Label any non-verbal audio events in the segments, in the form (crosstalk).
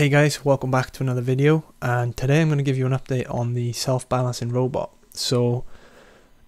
Hey guys, welcome back to another video and today I'm going to give you an update on the self-balancing robot. So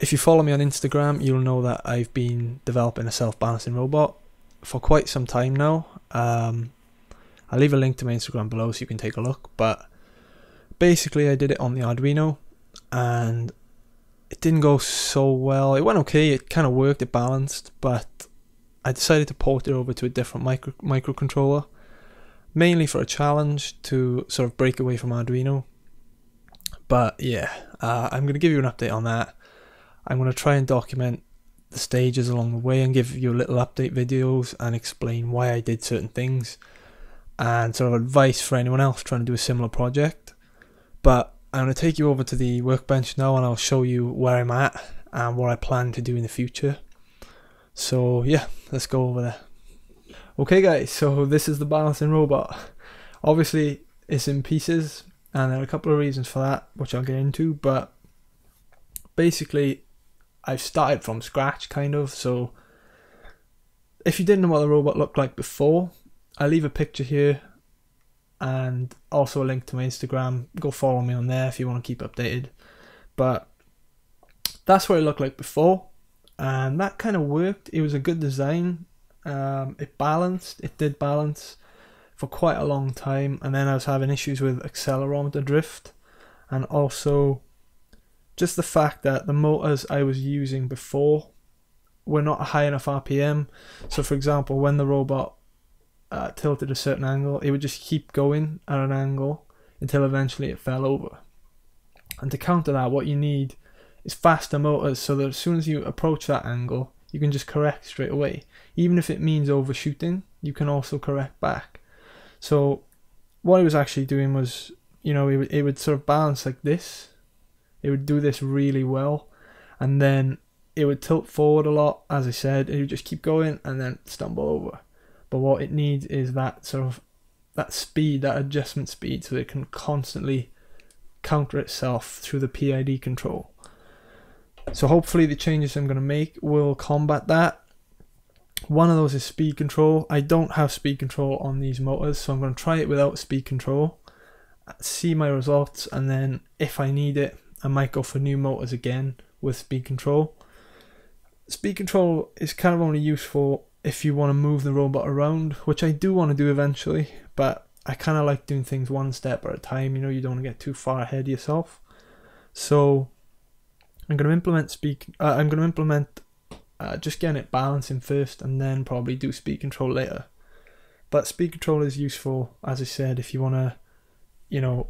if you follow me on Instagram you'll know that I've been developing a self-balancing robot for quite some time now. Um, I'll leave a link to my Instagram below so you can take a look but basically I did it on the Arduino and it didn't go so well. It went okay, it kind of worked, it balanced but I decided to port it over to a different micro microcontroller mainly for a challenge to sort of break away from Arduino. But yeah, uh, I'm going to give you an update on that. I'm going to try and document the stages along the way and give you little update videos and explain why I did certain things and sort of advice for anyone else trying to do a similar project. But I'm going to take you over to the workbench now and I'll show you where I'm at and what I plan to do in the future. So yeah, let's go over there. Okay guys, so this is the balancing robot. Obviously it's in pieces and there are a couple of reasons for that which I'll get into but basically I've started from scratch kind of so if you didn't know what the robot looked like before I'll leave a picture here and also a link to my Instagram. Go follow me on there if you want to keep updated. But that's what it looked like before and that kind of worked. It was a good design um, it balanced, it did balance for quite a long time, and then I was having issues with accelerometer drift, and also just the fact that the motors I was using before were not high enough RPM. So, for example, when the robot uh, tilted a certain angle, it would just keep going at an angle until eventually it fell over. And to counter that, what you need is faster motors so that as soon as you approach that angle, you can just correct straight away. Even if it means overshooting, you can also correct back. So what I was actually doing was, you know, it would, it would sort of balance like this. It would do this really well. And then it would tilt forward a lot, as I said. It would just keep going and then stumble over. But what it needs is that sort of that speed, that adjustment speed, so it can constantly counter itself through the PID control. So hopefully the changes I'm going to make will combat that. One of those is speed control. I don't have speed control on these motors, so I'm going to try it without speed control, see my results, and then if I need it, I might go for new motors again with speed control. Speed control is kind of only useful if you want to move the robot around, which I do want to do eventually, but I kind of like doing things one step at a time, you know, you don't want to get too far ahead of yourself. So I'm going to implement speak. Uh, I'm going to implement uh, just getting it balancing first, and then probably do speed control later. But speed control is useful, as I said, if you want to, you know,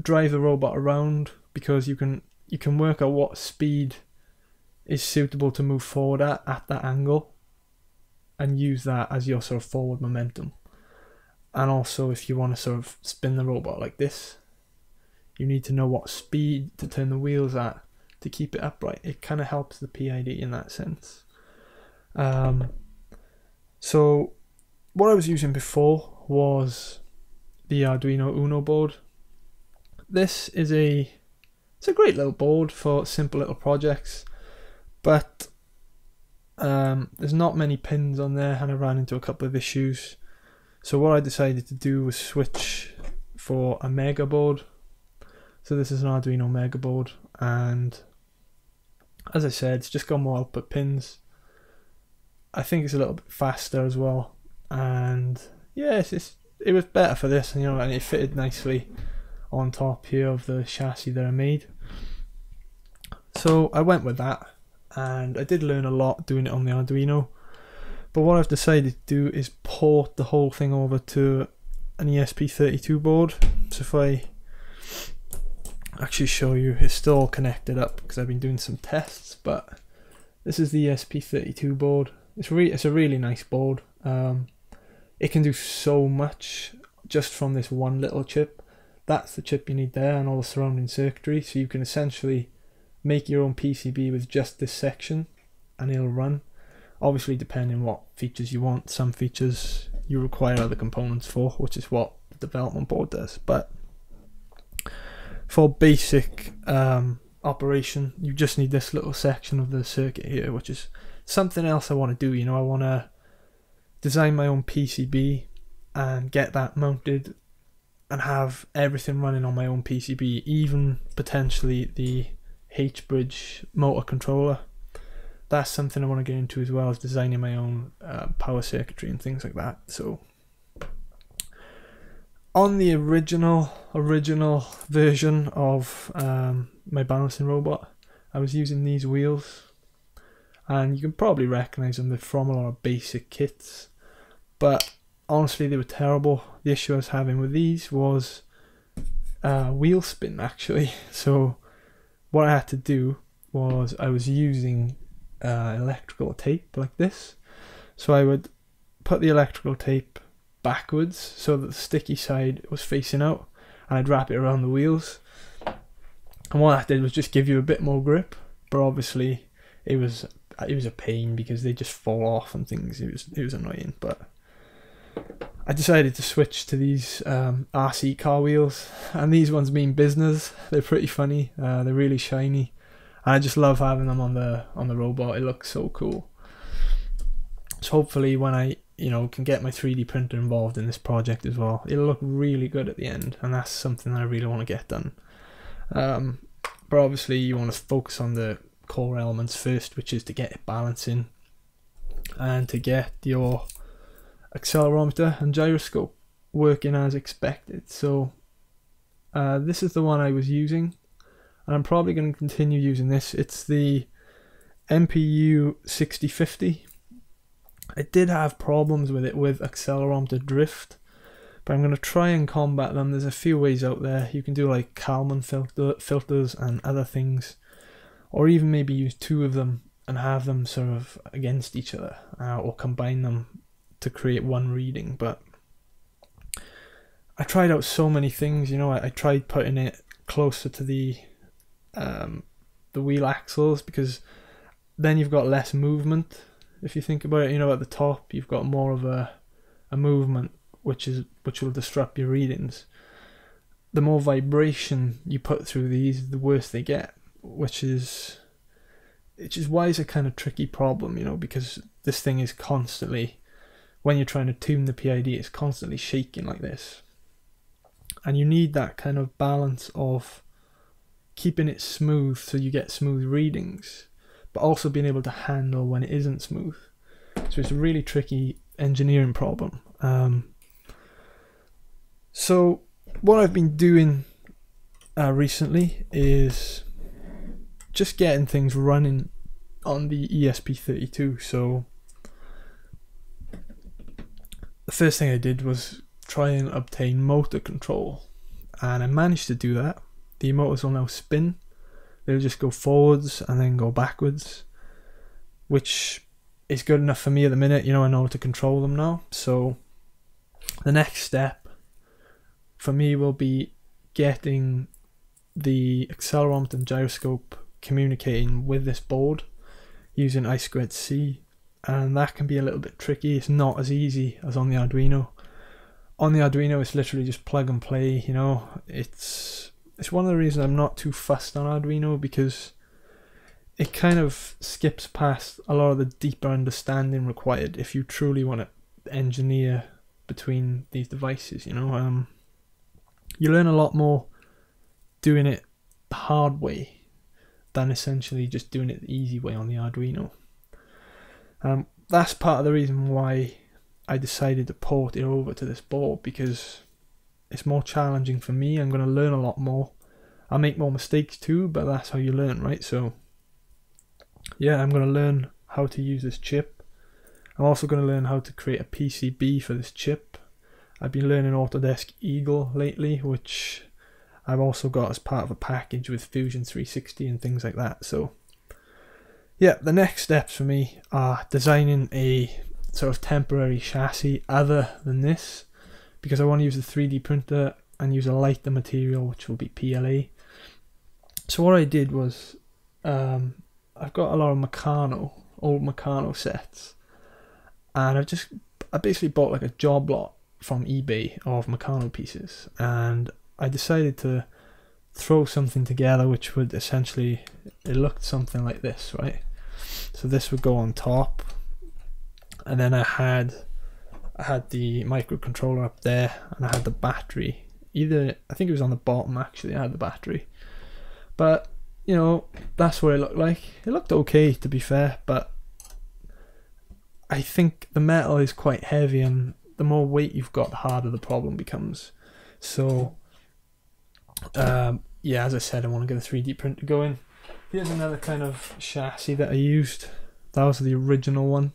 drive the robot around because you can you can work out what speed is suitable to move forward at at that angle, and use that as your sort of forward momentum. And also, if you want to sort of spin the robot like this, you need to know what speed to turn the wheels at to keep it upright. It kind of helps the PID in that sense. Um, so what I was using before was the Arduino Uno board. This is a it's a great little board for simple little projects, but um, there's not many pins on there, and I ran into a couple of issues. So what I decided to do was switch for a Mega board. So this is an Arduino Mega board, and as I said, it's just got more output pins. I think it's a little bit faster as well, and yeah, it's, it's it was better for this, you know, and it fitted nicely on top here of the chassis that I made. So I went with that, and I did learn a lot doing it on the Arduino. But what I've decided to do is port the whole thing over to an ESP32 board. So if I actually show you. It's still connected up because I've been doing some tests but this is the ESP32 board. It's really it's a really nice board. Um, it can do so much just from this one little chip. That's the chip you need there and all the surrounding circuitry. So you can essentially make your own PCB with just this section and it'll run. Obviously depending on what features you want some features you require other components for which is what the development board does. But for basic um, operation, you just need this little section of the circuit here, which is something else I want to do. You know, I want to design my own PCB and get that mounted and have everything running on my own PCB, even potentially the H-bridge motor controller. That's something I want to get into as well as designing my own uh, power circuitry and things like that. So on the original original version of um, my balancing robot, I was using these wheels, and you can probably recognize them. They're from a lot of basic kits, but honestly, they were terrible. The issue I was having with these was uh, wheel spin actually. (laughs) So what I had to do was I was using uh, electrical tape like this. So I would put the electrical tape backwards so that the sticky side was facing out and I'd wrap it around the wheels. And what that did was just give you a bit more grip, but obviously it was it was a pain because they just fall off and things. It was it was annoying, but I decided to switch to these um, RC car wheels, and these ones mean business. They're pretty funny. Uh, they're really shiny, and I just love having them on the on the robot. It looks so cool. So hopefully, when I you know can get my 3D printer involved in this project as well, it'll look really good at the end, and that's something that I really want to get done. Um, but obviously, you want to focus on the core elements first, which is to get it balancing and to get your accelerometer and gyroscope working as expected. So uh, this is the one I was using and I'm probably going to continue using this. It's the MPU 6050. I did have problems with it with accelerometer drift, but I'm going to try and combat them. There's a few ways out there. You can do like Kalman filter, filters and other things, or even maybe use two of them and have them sort of against each other, uh, or combine them to create one reading, but I tried out so many things. You know, I, I tried putting it closer to the um, the wheel axles because then you've got less movement. If you think about it, you know, at the top you've got more of a a movement which is which will disrupt your readings. The more vibration you put through these, the worse they get, which is which is why it's a kind of tricky problem, you know, because this thing is constantly when you're trying to tune the PID, it's constantly shaking like this. And you need that kind of balance of keeping it smooth so you get smooth readings, but also being able to handle when it isn't smooth. So it's a really tricky engineering problem. Um, so what I've been doing uh, recently is just getting things running on the ESP32. So the first thing I did was try and obtain motor control, and I managed to do that. The motors will now spin, they'll just go forwards and then go backwards, which is good enough for me at the minute. You know, I know how to control them now. So, the next step for me will be getting the accelerometer and gyroscope communicating with this board using I squared C and that can be a little bit tricky. It's not as easy as on the Arduino. On the Arduino, it's literally just plug and play. You know, it's it's one of the reasons I'm not too fussed on Arduino because it kind of skips past a lot of the deeper understanding required if you truly want to engineer between these devices. You know, um, you learn a lot more doing it the hard way than essentially just doing it the easy way on the Arduino. Um, that's part of the reason why I decided to port it over to this board because it's more challenging for me. I'm going to learn a lot more. I'll make more mistakes too, but that's how you learn, right? So, yeah, I'm going to learn how to use this chip. I'm also going to learn how to create a PCB for this chip. I've been learning Autodesk Eagle lately, which I've also got as part of a package with Fusion 360 and things like that. So, yeah, the next steps for me are designing a sort of temporary chassis other than this because I want to use a 3D printer and use a lighter material which will be PLA. So what I did was um, I've got a lot of Meccano, old Meccano sets and I've just I basically bought like a job lot from eBay of Meccano pieces and I decided to throw something together which would essentially it looked something like this right so this would go on top and then I had I had the microcontroller up there and I had the battery either I think it was on the bottom actually. I had the battery, but you know that's what it looked like. It looked okay to be fair, but I think the metal is quite heavy, and the more weight you've got, the harder the problem becomes. So, um, yeah, as I said, I want to get a 3D printer going. Here's another kind of chassis that I used. That was the original one.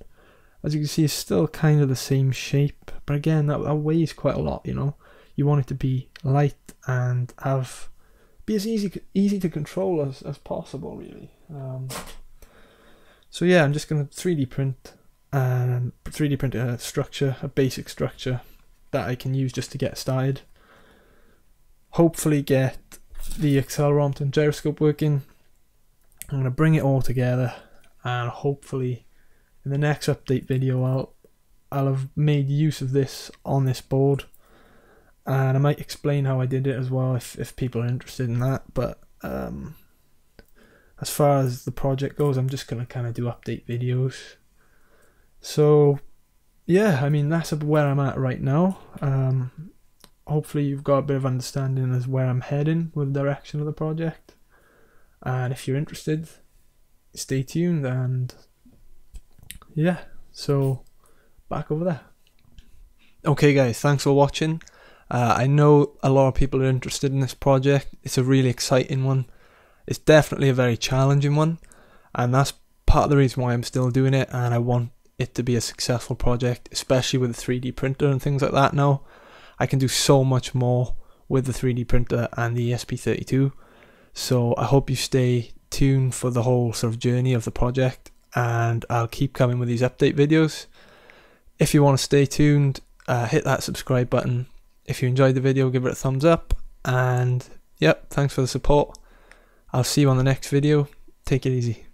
As you can see, it's still kind of the same shape, but again, that, that weighs quite a lot. You know, you want it to be light and have be as easy easy to control as, as possible, really. Um, so yeah, I'm just gonna 3D print and 3D print a structure, a basic structure that I can use just to get started. Hopefully, get the accelerometer and gyroscope working. I'm gonna bring it all together, and hopefully, in the next update video, I'll I'll have made use of this on this board and I might explain how I did it as well if, if people are interested in that. But um, as far as the project goes, I'm just to kind of do update videos. So, yeah, I mean, that's where I'm at right now. Um, hopefully, you've got a bit of understanding as where I'm heading with the direction of the project. And if you're interested, stay tuned and yeah, so back over there. Okay, guys, thanks for watching. Uh, I know a lot of people are interested in this project. It's a really exciting one. It's definitely a very challenging one, and that's part of the reason why I'm still doing it. And I want it to be a successful project, especially with the 3D printer and things like that. Now, I can do so much more with the 3D printer and the ESP32. So I hope you stay tuned for the whole sort of journey of the project, and I'll keep coming with these update videos. If you want to stay tuned, uh, hit that subscribe button if you enjoyed the video, give it a thumbs up. And yep, thanks for the support. I'll see you on the next video. Take it easy.